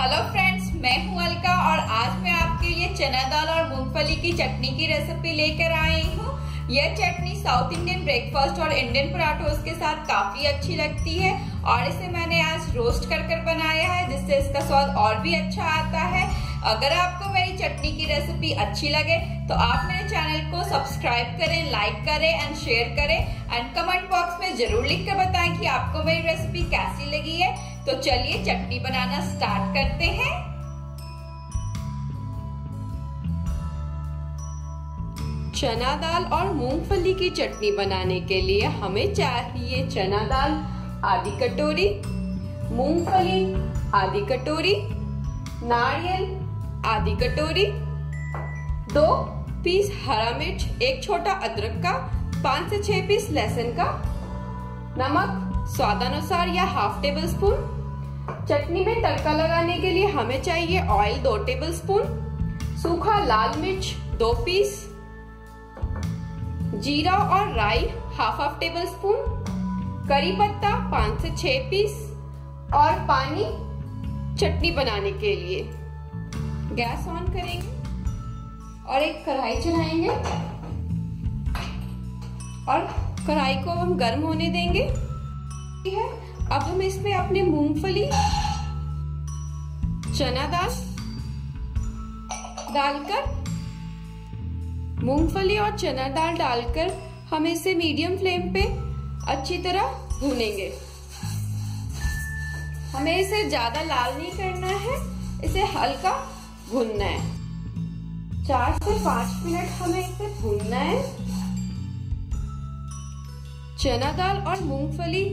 Hello friends मैं हूँ अलका और आज मैं आपके लिए चना दाल और मूंगफली की चटनी की रेसिपी लेकर आई हूँ। यह चटनी साउथ इंडियन ब्रेकफास्ट और इंडियन पराठों के साथ काफ़ी अच्छी लगती है और इसे मैंने आज रोस्ट कर कर बनाया है, जिससे इसका स्वाद और भी अच्छा आता है। अगर आपको मेरी चटनी की रेसिपी अच्छी लगे तो आप मेरे चैनल को सब्सक्राइब करें लाइक करें एंड शेयर करें। एंड कमेंट बॉक्स में ज़रूर लिख कर बताएँ कि आपको मेरी रेसिपी कैसी लगी है। तो चलिए चटनी बनाना स्टार्ट करते हैं। चना दाल और मूंगफली की चटनी बनाने के लिए हमें चाहिए चना दाल, आधी कटोरी, मूंगफली, आधी कटोरी, नारियल, आधी कटोरी, दो पीस हरा मिर्च, एक छोटा अदरक का, पाँच से छह पीस लहसुन का, नमक, स्वादानुसार या हाफ़ टेबल स्पून चटनी में तड़का लगाने के लिए हमें चाहिए ऑयल दो टेबल स्पून सूखा लाल मिर्च, दो पीस जीरा और राई हाफ़ हाफ़ टेबल स्पून करी पत्ता, पाँच से छह पीस और पानी चटनी बनाने के लिए। गैस ऑन करेंगे और एक कढ़ाई चलाएँगे और कढ़ाई को हम गर्म होने देंगे। है अब हम इसमें अपने मूंगफली, चना दाल डालकर, मूंगफली और चना दाल डालकर हम इसे मीडियम फ्लेम पे अच्छी तरह भूनेंगे। हमें इसे ज़्यादा लाल नहीं करना है, इसे हल्का भूनना है। चार से पाँच मिनट हमें इसे भूनना है। चना दाल और मूंगफली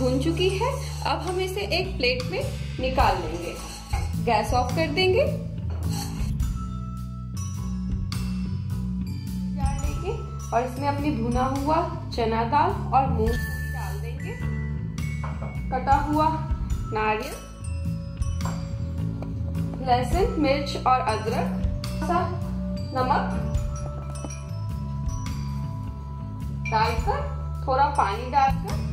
भून चुकी है। अब हम इसे एक प्लेट में निकाल लेंगे। गैस ऑफ़ कर देंगे। और इसमें अपनी भुना हुआ चना दाल और मूंग डाल देंगे। कटा हुआ नारियल, लहसुन, मिर्च और अदरक नमक डालकर, थोड़ा पानी डालकर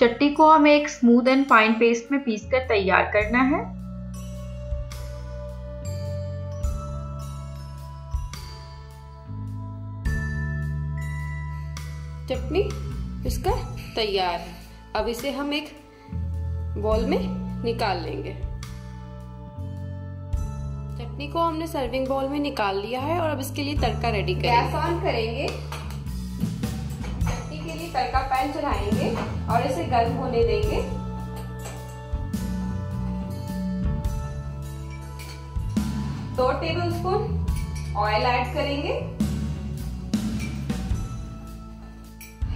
चट्टी को हमें एक स्मूथ एंड फाइन पेस्ट में पीस कर तैयार करना है। चटनी इसका तैयार है। अब इसे हम एक बॉल में निकाल लेंगे। चटनी को हमने सर्विंग बॉल में निकाल लिया है और अब इसके लिए तड़का रेडी करेंगे। गैस ऑन करेंगे। तड़का पैन चढ़ाएँगे और इसे गर्म होने देंगे। दो टेबल स्पून ऑयल ऐड करेंगे।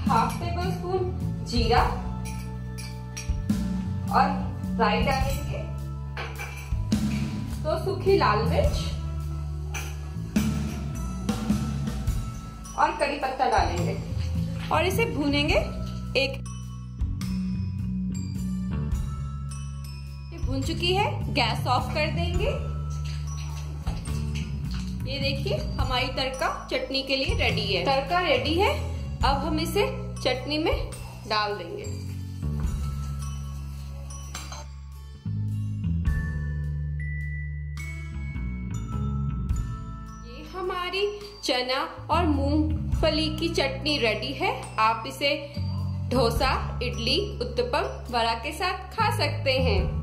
हाफ़ टेबल स्पून जीरा और राई डालेंगे। तो सूखी लाल मिर्च और कड़ी पत्ता डालेंगे। और इसे भूनेंगे एक। भून चुकी है, गैस ऑफ़ कर देंगे। ये देखिए, हमारी तड़का चटनी के लिए रेडी है। तड़का रेडी है, अब हम इसे चटनी में डाल देंगे। ये हमारी चना और मूंग फली की चटनी रेडी है। आप इसे डोसा, इडली, उत्तपम, वड़ा के साथ खा सकते हैं।